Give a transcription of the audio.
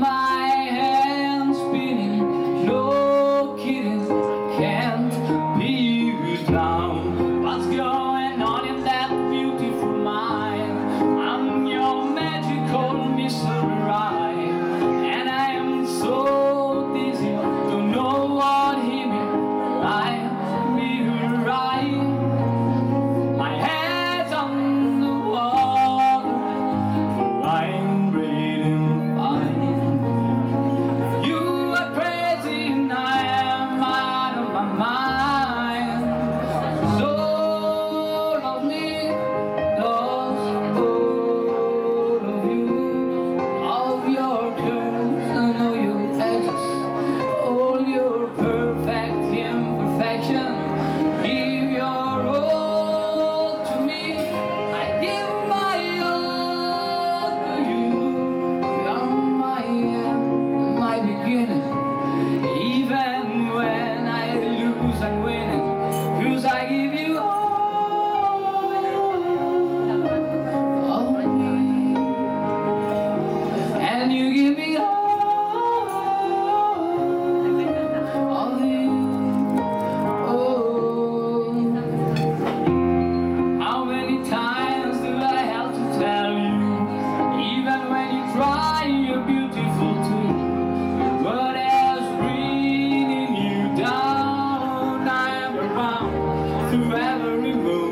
my through every move.